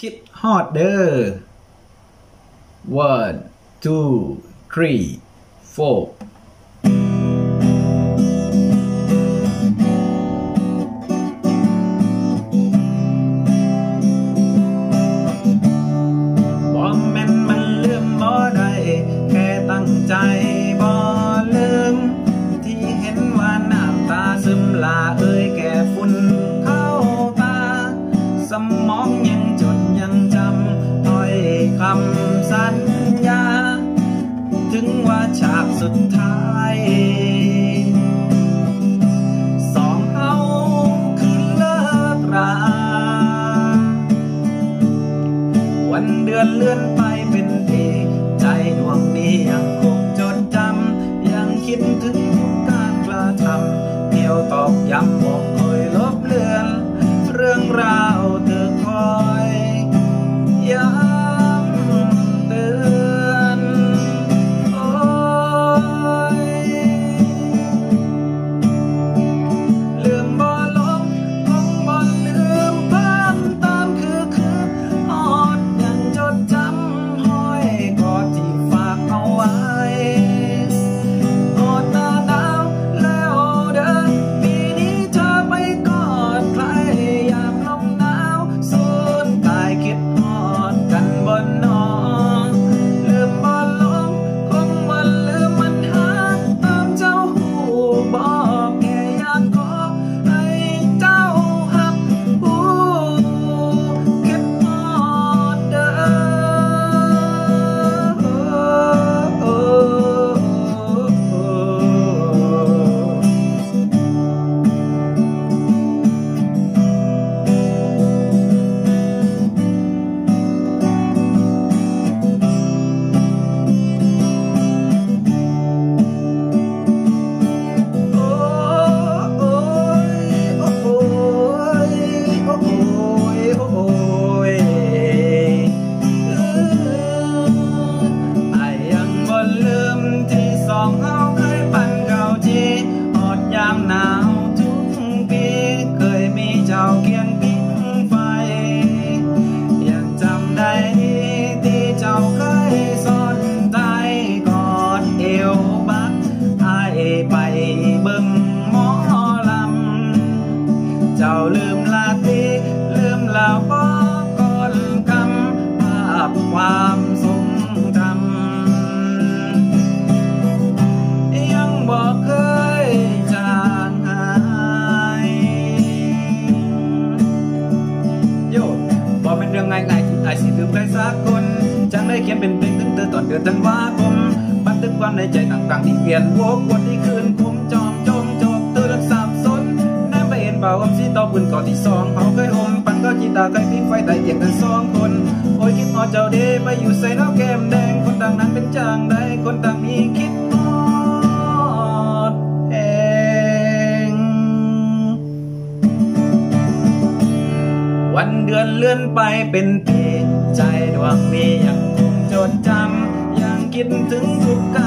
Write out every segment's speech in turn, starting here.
คิดฮอดเด้อ one two three four สุดท้ายสองเฮาคือเลิกราวันเดือนเลื่อนไปเป็นปีใจดวงนี้ยังคงจดจำยังคิดถึงทุกการกระทำเที่ยวตอกย้ำบอกเคยลบเลือน เรื่องราว ที่เจ้าเคยสนใจกอดเอวบักไอไปเบิ่งหมอลำ เจ้าลืมลาตีลืมลาบอกก่อนคำภาพความทรงจำยังบอกเคยจางหายโยบอกเป็นเรื่องง่ายๆที่อายสิลืมได้สักคน เขียนเป็นเพลงถึงเธอตอนเดือนธันวาคมบันทึกความในใจต่างๆที่เปลี่ยนวกวนที่คืนคุมจอมจมจบเธอรักสับสนแนมไปเห็นเบาอมสีตอปืนก่อนที่สองเขาเคยอมปันก็จีตาเคยพิงไฟแต่เตียงกันสองคน โอ้ยคิดฮอเจ้าเดไปอยู่ใส่น้ำแก้มแดงคนต่างนั้นเป็นจางใดคนต่างนี้คิดฮอดเองวันเดือนเลื่อนไปเป็นปีใจดวงนี้ยังคง ดจำยังคิดถึงทุกการ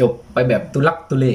จบไปแบบตุลักตุเล